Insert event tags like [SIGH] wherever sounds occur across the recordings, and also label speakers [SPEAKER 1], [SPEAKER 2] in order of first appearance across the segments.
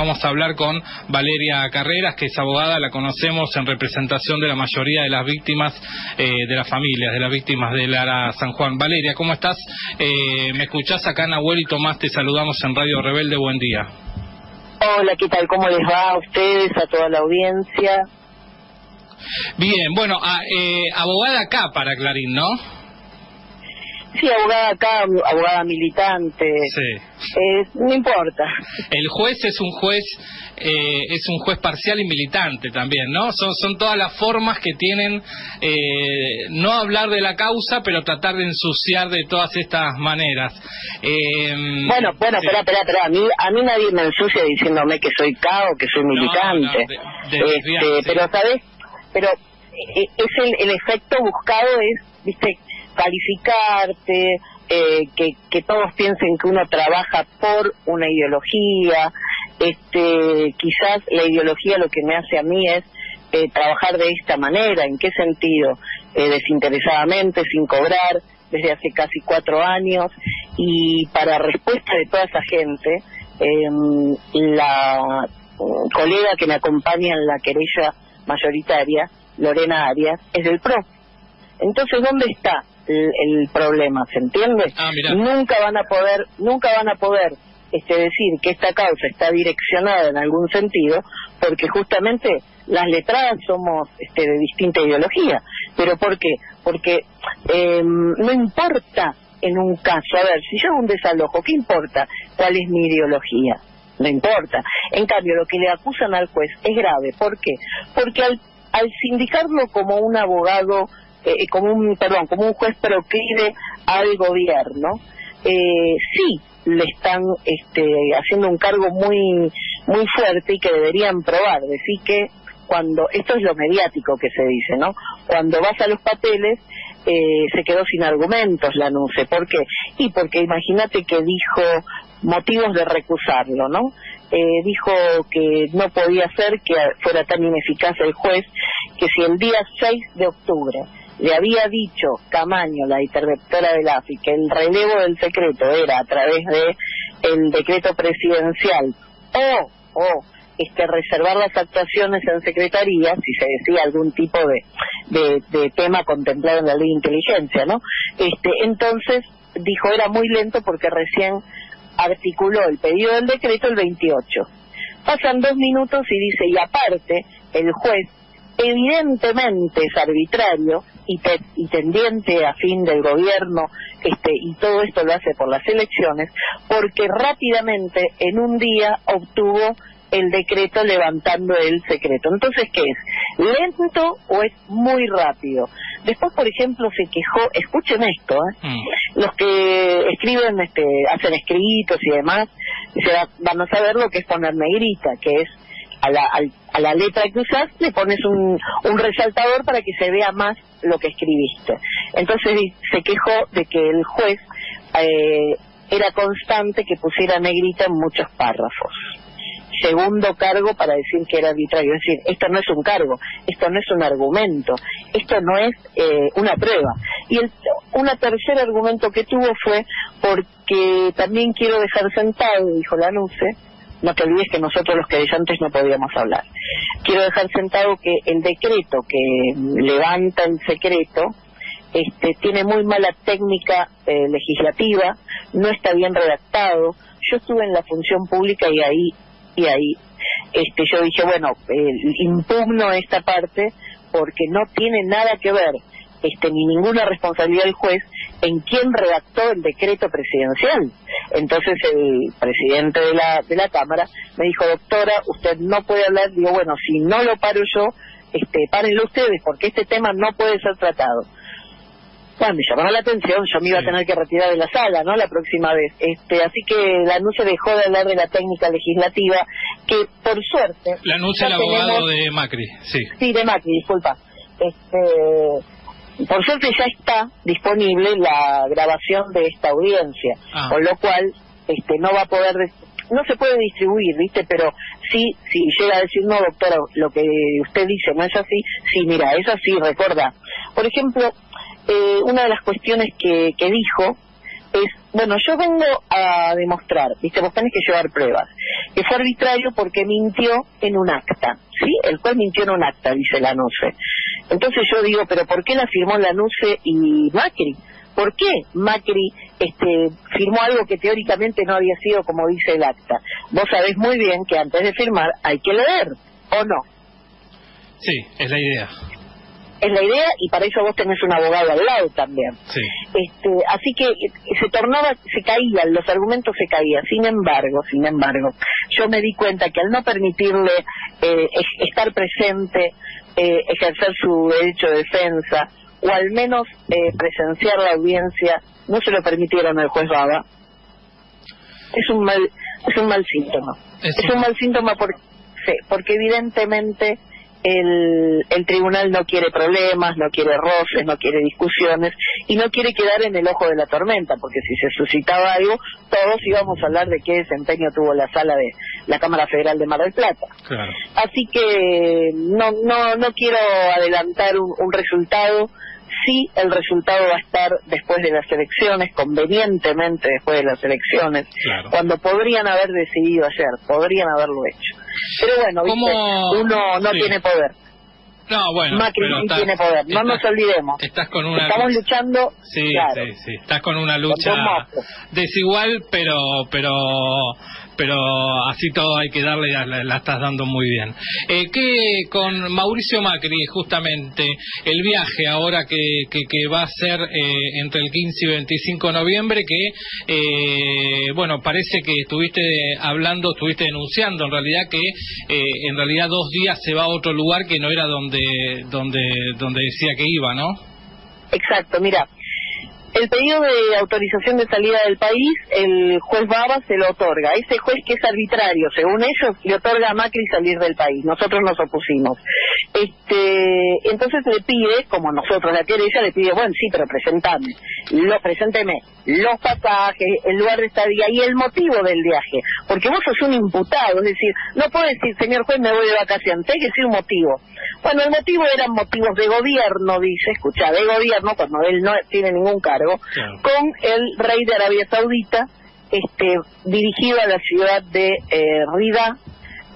[SPEAKER 1] Vamos a hablar con Valeria Carreras, que es abogada, la conocemos en representación de la mayoría de las víctimas, eh, de las familias, de las víctimas de Lara San Juan. Valeria, ¿cómo estás? Eh, ¿Me escuchás acá, Nahuel y Tomás? Te saludamos en Radio Rebelde. Buen día.
[SPEAKER 2] Hola, ¿qué tal? ¿Cómo les va a ustedes, a toda la audiencia?
[SPEAKER 1] Bien, bueno, eh, abogada acá para Clarín, ¿no?
[SPEAKER 2] Sí, abogada acá, abogada militante. Sí. no importa.
[SPEAKER 1] El juez es un juez, eh, es un juez parcial y militante también, ¿no? Son, son todas las formas que tienen eh, no hablar de la causa, pero tratar de ensuciar de todas estas maneras.
[SPEAKER 2] Eh, bueno, bueno, espera, espera, espera. A mí, a mí nadie me ensucia diciéndome que soy cao, que soy militante. este, Pero, ¿sabes? Pero eh, es el, el efecto buscado es, viste, calificarte, eh, que, todos piensen que uno trabaja por una ideología, este, quizás la ideología lo que me hace a mí es eh, trabajar de esta manera, ¿en qué sentido? Eh, desinteresadamente, sin cobrar, desde hace casi cuatro años, y para respuesta de toda esa gente, em, la colega que me acompaña en la querella mayoritaria, Lorena Arias, es del PRO. Entonces, ¿dónde está el, problema, ¿se entiende?
[SPEAKER 1] Ah,
[SPEAKER 2] nunca van a poder, nunca van a poder este, decir que esta causa está direccionada en algún sentido, porque justamente las letradas somos este, de distinta ideología. ¿Pero por qué? Porque em, no importa en un caso, a ver, si yo hago un desalojo, ¿qué importa cuál es mi ideología? No importa. En cambio, lo que le acusan al juez es grave. ¿Por qué? Porque al, sindicarlo como un abogado eh, como un perdón como un juez proclive al gobierno eh, sí le están este, haciendo un cargo muy muy fuerte y que deberían probar decir que cuando esto es lo mediático que se dice no cuando vas a los papeles eh, se quedó sin argumentos la NUCE ¿por qué? y porque imagínate que dijo motivos de recusarlo no eh, dijo que no podía ser que fuera tan ineficaz el juez que si el día 6 de octubre le había dicho Camaño, la interventora del AFI, que el relevo del secreto era a través de el decreto presidencial o, o este, reservar las actuaciones en secretaría, si se decía algún tipo de, de, tema contemplado en la ley de inteligencia, ¿no? Este, entonces dijo era muy lento porque recién articuló el pedido del decreto el 28. Pasan dos minutos y dice, y aparte, el juez evidentemente es arbitrario y, y, tendiente a fin del gobierno este y todo esto lo hace por las elecciones porque rápidamente en un día obtuvo el decreto levantando el secreto. Entonces, ¿qué es? ¿Lento o es muy rápido? Después, por ejemplo, se quejó, escuchen esto, ¿eh? Mm. los que escriben, este, hacen escritos y demás, se van a saber lo que es poner negrita, que es a la, a la letra que usas le pones un, un resaltador para que se vea más lo que escribiste. Entonces se quejó de que el juez eh, era constante que pusiera negrita en muchos párrafos. Segundo cargo para decir que era arbitrario. Es decir, esto no es un cargo, esto no es un argumento, esto no es eh, una prueba. Y el, una tercer argumento que tuvo fue porque también quiero dejar sentado, dijo la Nuce, no te olvides que nosotros los querellantes no podíamos hablar. Quiero dejar sentado que el decreto que levanta el secreto este, tiene muy mala técnica eh, legislativa, no está bien redactado. Yo estuve en la función pública y ahí y ahí este, yo dije, bueno, eh, impugno esta parte porque no tiene nada que ver este, ni ninguna responsabilidad del juez en quién redactó el decreto presidencial. Entonces el presidente de la, de la Cámara me dijo, doctora, usted no puede hablar. Digo, bueno, si no lo paro yo, este, párenlo ustedes, porque este tema no puede ser tratado. Bueno, me llamó la atención, yo me iba a tener que retirar de la sala, ¿no? La próxima vez. Este, así que la se dejó de hablar de la técnica legislativa, que por suerte...
[SPEAKER 1] La anuncia el abogado de Macri, sí.
[SPEAKER 2] Sí, de Macri, disculpa. Este, por suerte ya está disponible la grabación de esta audiencia, ah. con lo cual este no va a poder no se puede distribuir, ¿viste? Pero sí, si llega a decir, no, doctora, lo que usted dice no es así, sí, mira, es así, recuerda. Por ejemplo, eh, una de las cuestiones que, dijo es, bueno, yo vengo a demostrar, viste, vos tenés que llevar pruebas, que fue arbitrario porque mintió en un acta, ¿sí? El cual mintió en un acta, dice la NUCE. Entonces yo digo, pero ¿por qué la firmó la NUCE y Macri? ¿Por qué Macri este, firmó algo que teóricamente no había sido como dice el acta? Vos sabés muy bien que antes de firmar hay que leer, ¿o no?
[SPEAKER 1] Sí, es la idea
[SPEAKER 2] es la idea y para eso vos tenés un abogado al lado también.
[SPEAKER 1] Sí.
[SPEAKER 2] Este, así que eh, se tornaba, se caían, los argumentos se caían. Sin embargo, sin embargo, yo me di cuenta que al no permitirle eh, estar presente, eh, ejercer su derecho de defensa, o al menos presenciar la audiencia, no se lo permitieron al juez Baba. Es un mal, es un mal síntoma. Es, un mal síntoma porque, sí, porque evidentemente el, el tribunal no quiere problemas, no quiere roces, no quiere discusiones y no quiere quedar en el ojo de la tormenta, porque si se suscitaba algo, todos íbamos a hablar de qué desempeño tuvo la sala de la Cámara Federal de Mar del Plata. Así que no, no, no quiero adelantar un resultado, sí el resultado va a estar después de las elecciones, convenientemente después de las elecciones, cuando podrían haber decidido ayer, podrían haberlo hecho. Pero bueno, uno no tiene poder.
[SPEAKER 1] No, bueno,
[SPEAKER 2] Macri tiene poder, no nos olvidemos.
[SPEAKER 1] Estás con una
[SPEAKER 2] Estamos luchando.
[SPEAKER 1] Sí, sí, sí. Estás con una lucha desigual, pero pero pero así todo hay que darle, la, estás dando muy bien. Eh, ¿Qué con Mauricio Macri, justamente, el viaje ahora que, que, va a ser eh, entre el 15 y 25 de noviembre, que, eh, bueno, parece que estuviste hablando, estuviste denunciando en realidad que eh, en realidad dos días se va a otro lugar que no era donde, donde, donde decía que iba, ¿no?
[SPEAKER 2] Exacto, mira, el pedido de autorización de salida del país, el juez Baba se lo otorga. Ese juez que es arbitrario, según ellos, le otorga a Macri salir del país. Nosotros nos opusimos. Este, entonces le pide, como nosotros la querella, le pide, bueno, sí, pero presentame, lo, presénteme los pasajes, el lugar de estadía y el motivo del viaje. Porque vos sos un imputado, es decir, no puedo decir, señor juez, me voy de vacaciones, hay que decir un motivo. Bueno, el motivo eran motivos de gobierno, dice, escucha, de gobierno, cuando él no tiene ningún cargo, con el rey de Arabia Saudita, este, dirigido a la ciudad de eh, Rida,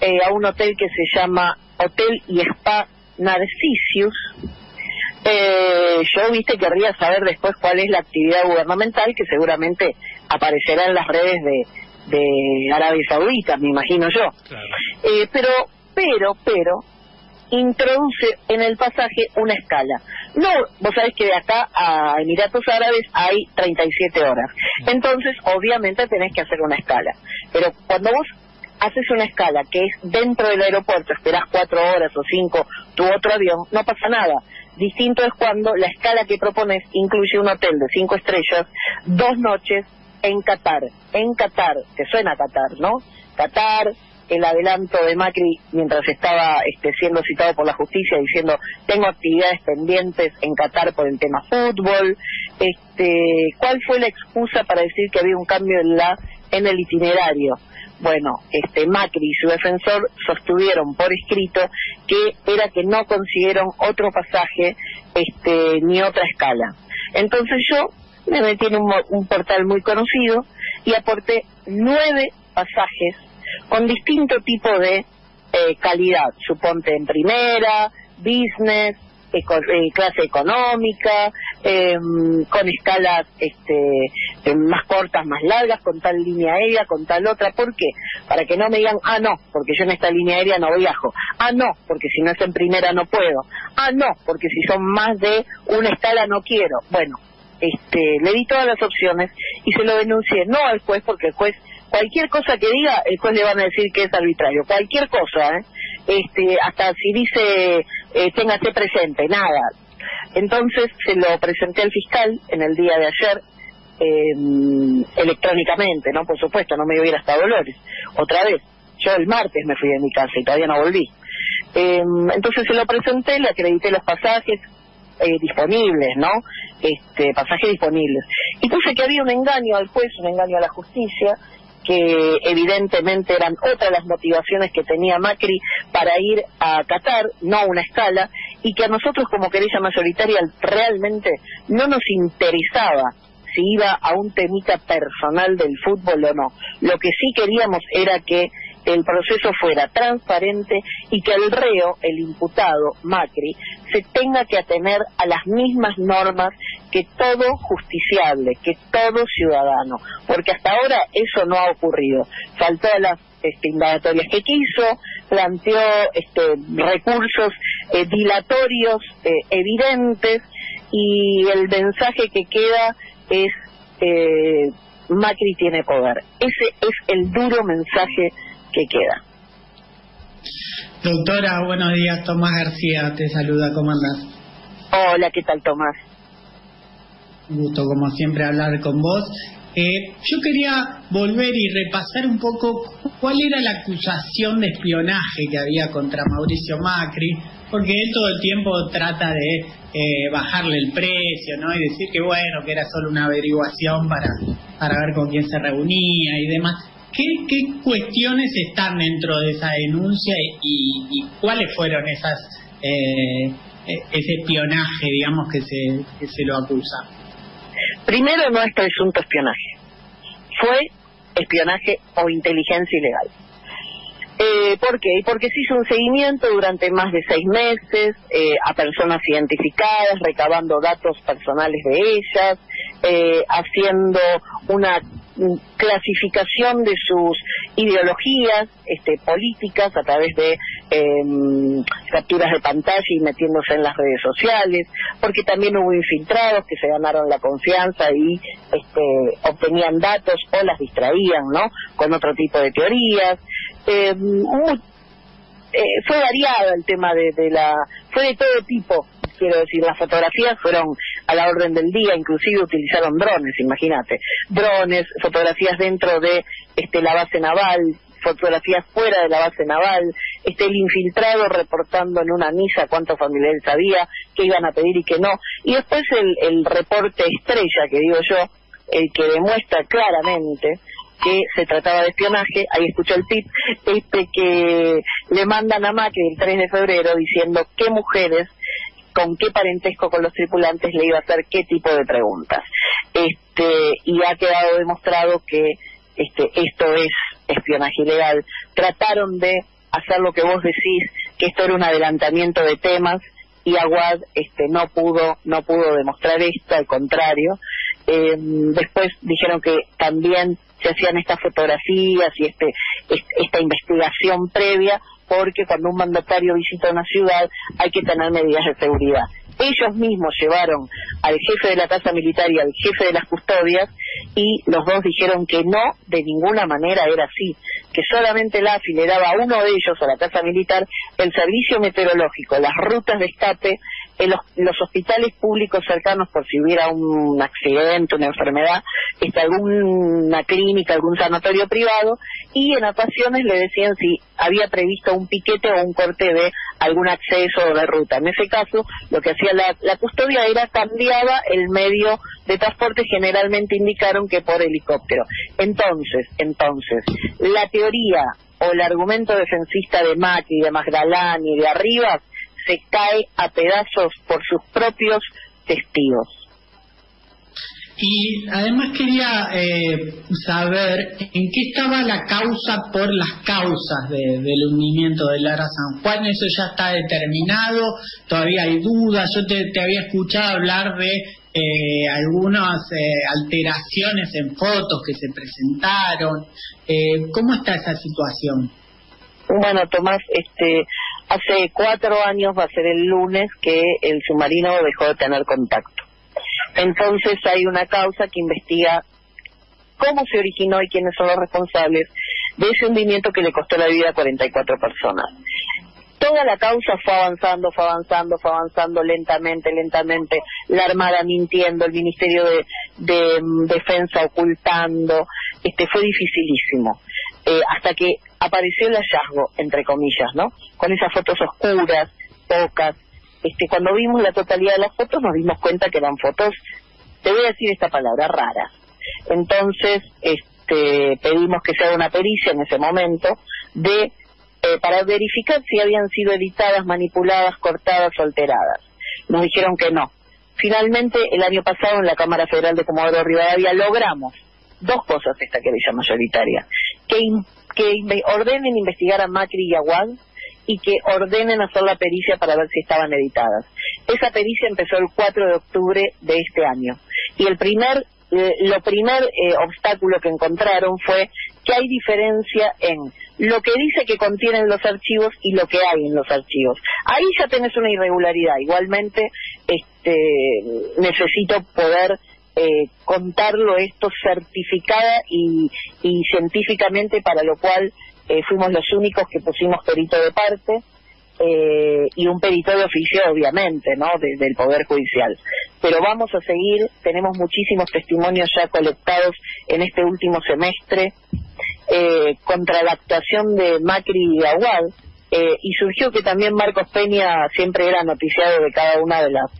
[SPEAKER 2] eh, a un hotel que se llama Hotel y Spa Narcisius. Eh, yo, viste, querría saber después cuál es la actividad gubernamental que seguramente aparecerá en las redes de, de Arabia Saudita, me imagino yo. Eh, pero, pero, pero, introduce en el pasaje una escala. No, vos sabés que de acá a Emiratos Árabes hay 37 horas. Entonces, obviamente tenés que hacer una escala. Pero cuando vos haces una escala que es dentro del aeropuerto, esperás cuatro horas o cinco tu otro avión, no pasa nada. Distinto es cuando la escala que propones incluye un hotel de cinco estrellas, dos noches en Qatar. En Qatar, te suena Qatar, ¿no? Qatar, el adelanto de Macri mientras estaba este, siendo citado por la justicia diciendo tengo actividades pendientes en Qatar por el tema fútbol. Este, ¿Cuál fue la excusa para decir que había un cambio en, la, en el itinerario? Bueno, este Macri y su defensor sostuvieron por escrito que era que no consiguieron otro pasaje este, ni otra escala. Entonces yo me metí en un, un portal muy conocido y aporté nueve pasajes con distinto tipo de eh, calidad, suponte en primera, business, eh, clase económica, em, con escalas este, em, más cortas, más largas, con tal línea aérea, con tal otra. ¿Por qué? Para que no me digan, ah, no, porque yo en esta línea aérea no viajo. Ah, no, porque si no es en primera no puedo. Ah, no, porque si son más de una escala no quiero. Bueno, este, le di todas las opciones y se lo denuncié, no al juez, porque el juez cualquier cosa que diga, el juez le van a decir que es arbitrario, cualquier cosa, ¿eh? este, hasta si dice eh, téngase presente, nada. Entonces se lo presenté al fiscal en el día de ayer, em, electrónicamente, ¿no? Por supuesto, no me iba a ir hasta Dolores, otra vez. Yo el martes me fui de mi casa y todavía no volví. Em, entonces se lo presenté, le acredité los pasajes, eh, disponibles, ¿no? Este, pasajes disponibles. Y puse que había un engaño al juez, un engaño a la justicia, que evidentemente eran otras las motivaciones que tenía Macri para ir a Qatar, no una escala, y que a nosotros como querella mayoritaria realmente no nos interesaba si iba a un temita personal del fútbol o no. Lo que sí queríamos era que el proceso fuera transparente y que el reo, el imputado, Macri, se tenga que atener a las mismas normas que todo justiciable, que todo ciudadano, porque hasta ahora eso no ha ocurrido. Faltó a las este, indagatorias que quiso, planteó este, recursos eh, dilatorios eh, evidentes y el mensaje que queda es eh, Macri tiene poder. Ese es el duro mensaje que queda.
[SPEAKER 3] Doctora, buenos días. Tomás García te saluda. ¿Cómo andas?
[SPEAKER 2] Hola, ¿qué tal, Tomás?
[SPEAKER 3] Un gusto, como siempre, hablar con vos. Eh, yo quería volver y repasar un poco cuál era la acusación de espionaje que había contra Mauricio Macri, porque él todo el tiempo trata de eh, bajarle el precio, ¿no? Y decir que bueno, que era solo una averiguación para, para ver con quién se reunía y demás. ¿Qué, cuestiones están dentro de esa denuncia y, cuáles fueron esas eh, ese espionaje, digamos, que se, se lo acusa?
[SPEAKER 2] Primero no es presunto espionaje, fue espionaje o inteligencia ilegal. Eh, ¿Por qué? Porque se hizo un seguimiento durante más de seis meses eh, a personas identificadas, recabando datos personales de ellas, eh, haciendo una clasificación de sus ideologías este, políticas a través de em, capturas de pantalla y metiéndose en las redes sociales, porque también hubo infiltrados que se ganaron la confianza y este, obtenían datos o las distraían, ¿no? Con otro tipo de teorías. Eh, fue variado el tema de, de la, fue de todo tipo quiero decir, las fotografías fueron a la orden del día, inclusive utilizaron drones, imagínate, drones, fotografías dentro de este la base naval, fotografías fuera de la base naval, este el infiltrado reportando en una misa cuántos familiares había, qué iban a pedir y qué no, y después el, el reporte estrella que digo yo, el que demuestra claramente que se trataba de espionaje, ahí escuchó el tip, este que le mandan a Macri el 3 de febrero diciendo qué mujeres con qué parentesco con los tripulantes le iba a hacer qué tipo de preguntas. Este, y ha quedado demostrado que este, esto es espionaje ilegal. Trataron de hacer lo que vos decís, que esto era un adelantamiento de temas, y Aguad este, no pudo, no pudo demostrar esto, al contrario. Eh, después dijeron que también se hacían estas fotografías y este, esta investigación previa porque cuando un mandatario visita una ciudad hay que tener medidas de seguridad. Ellos mismos llevaron al jefe de la Casa Militar y al jefe de las custodias y los dos dijeron que no, de ninguna manera era así, que solamente la AFI le daba a uno de ellos, a la Casa Militar, el servicio meteorológico, las rutas de escape, en los, los, hospitales públicos cercanos por si hubiera un accidente, una enfermedad, este, alguna clínica, algún sanatorio privado, y en ocasiones le decían si había previsto un piquete o un corte de algún acceso de ruta. En ese caso, lo que hacía la, la custodia era cambiaba el medio de transporte, generalmente indicaron que por helicóptero. Entonces, entonces, la teoría o el argumento defensista de Macri, de Magdalán y de Arriba se cae a pedazos por sus propios testigos.
[SPEAKER 3] Y además quería eh, saber en qué estaba la causa por las causas del hundimiento de Lara San Juan. Eso ya está determinado, todavía hay dudas. Yo te, había escuchado hablar de eh, algunas eh, alteraciones en fotos que se presentaron. Eh, ¿Cómo está esa situación?
[SPEAKER 2] Bueno, Tomás, este, hace cuatro años va a ser el lunes que el submarino dejó de tener contacto. Entonces hay una causa que investiga cómo se originó y quiénes son los responsables de ese hundimiento que le costó la vida a 44 personas. Toda la causa fue avanzando, fue avanzando, fue avanzando lentamente, lentamente. La Armada mintiendo, el Ministerio de, de mm, Defensa ocultando. Este fue dificilísimo. Eh, hasta que apareció el hallazgo, entre comillas, ¿no? Con esas fotos oscuras, pocas, este, cuando vimos la totalidad de las fotos nos dimos cuenta que eran fotos, te voy a decir esta palabra, raras. Entonces, este, pedimos que se haga una pericia en ese momento de eh, para verificar si habían sido editadas, manipuladas, cortadas o alteradas. Nos dijeron que no. Finalmente, el año pasado en la Cámara Federal de Comodoro Rivadavia logramos dos cosas esta querella mayoritaria. Que, que ordenen investigar a Macri y a Wad y que ordenen hacer la pericia para ver si estaban editadas. Esa pericia empezó el 4 de octubre de este año. Y el primer eh, lo primer eh, obstáculo que encontraron fue que hay diferencia en lo que dice que contienen los archivos y lo que hay en los archivos. Ahí ya tenés una irregularidad. Igualmente, este, necesito poder eh, contarlo esto certificada y, y, científicamente, para lo cual fuimos los únicos que pusimos perito de parte eh, y un perito de oficio, obviamente, ¿no? del Poder Judicial. Pero vamos a seguir, tenemos muchísimos testimonios ya colectados en este último semestre eh, contra la actuación de Macri y Aguad, eh, y surgió que también Marcos Peña siempre era noticiado de cada una de las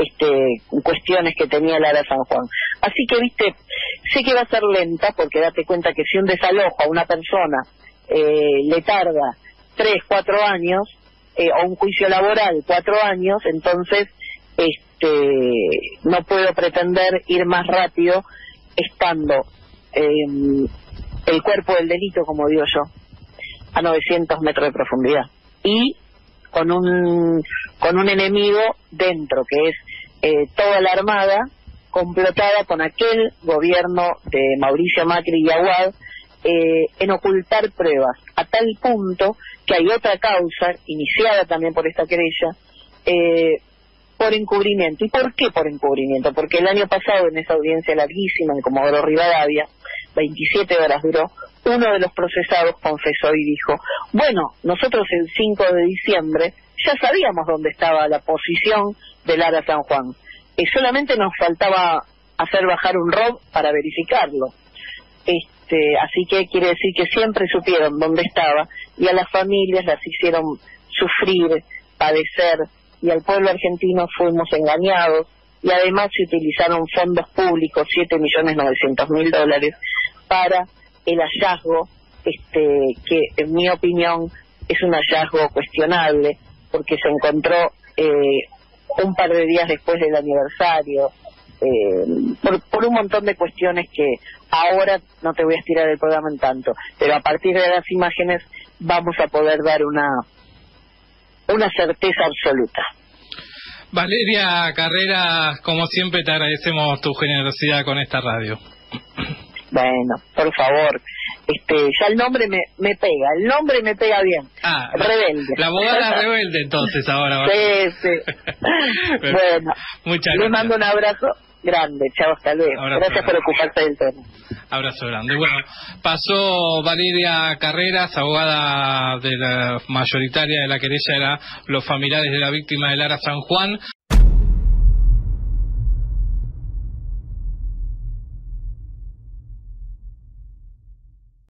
[SPEAKER 2] este, cuestiones que tenía Lara San Juan. Así que, viste, sé que va a ser lenta, porque date cuenta que si un desalojo a una persona eh, le tarda tres, cuatro años, eh, o un juicio laboral cuatro años, entonces este no puedo pretender ir más rápido estando em, el cuerpo del delito, como digo yo, a 900 metros de profundidad y con un con un enemigo dentro que es eh, toda la armada complotada con aquel gobierno de Mauricio Macri y Aguad eh, en ocultar pruebas, a tal punto que hay otra causa, iniciada también por esta querella, eh, por encubrimiento. ¿Y por qué por encubrimiento? Porque el año pasado, en esa audiencia larguísima en Comodoro Rivadavia, 27 horas duró, uno de los procesados confesó y dijo, bueno, nosotros el 5 de diciembre ya sabíamos dónde estaba la posición de Lara San Juan. y solamente nos faltaba hacer bajar un ROB para verificarlo. Este, así que quiere decir que siempre supieron dónde estaba y a las familias las hicieron sufrir, padecer y al pueblo argentino fuimos engañados y además se utilizaron fondos públicos, siete millones novecientos mil dólares, para el hallazgo, este, que en mi opinión es un hallazgo cuestionable, porque se encontró eh, un par de días después del aniversario, eh, por, por, un montón de cuestiones que ahora no te voy a estirar el programa en tanto, pero a partir de las imágenes vamos a poder dar una, una certeza absoluta.
[SPEAKER 1] Valeria Carrera, como siempre te agradecemos tu generosidad con esta radio.
[SPEAKER 2] Bueno, por favor, este, ya el nombre me, me pega, el nombre me pega bien.
[SPEAKER 1] Ah, rebelde. La abogada [LAUGHS] rebelde entonces ahora.
[SPEAKER 2] sí, sí. [LAUGHS] bueno, muchas gracias. Le mando un abrazo grande. Chao, hasta luego. Gracias por ocuparte del tema.
[SPEAKER 1] Abrazo grande. Bueno, pasó Valeria Carreras, abogada de la mayoritaria de la querella de los familiares de la víctima de Lara San Juan.